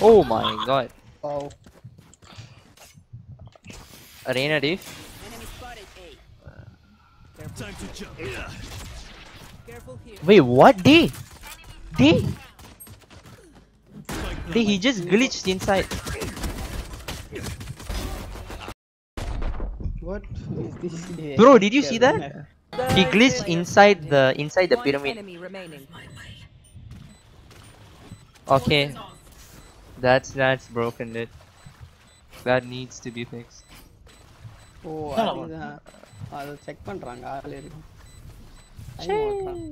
Oh my god. Wow. Arena diff. Enemy spotted A. Time to jump. Careful here. Wait, what? D? D? D, he just glitched inside. What is this? Bro, did you see that? He glitched inside the inside the pyramid. Okay. That's that's broken it. That needs to be fixed. ஓ அதுதான் அதை check பண்றாங்க ஆள் இருக்கு Time ஓட்டுறான்.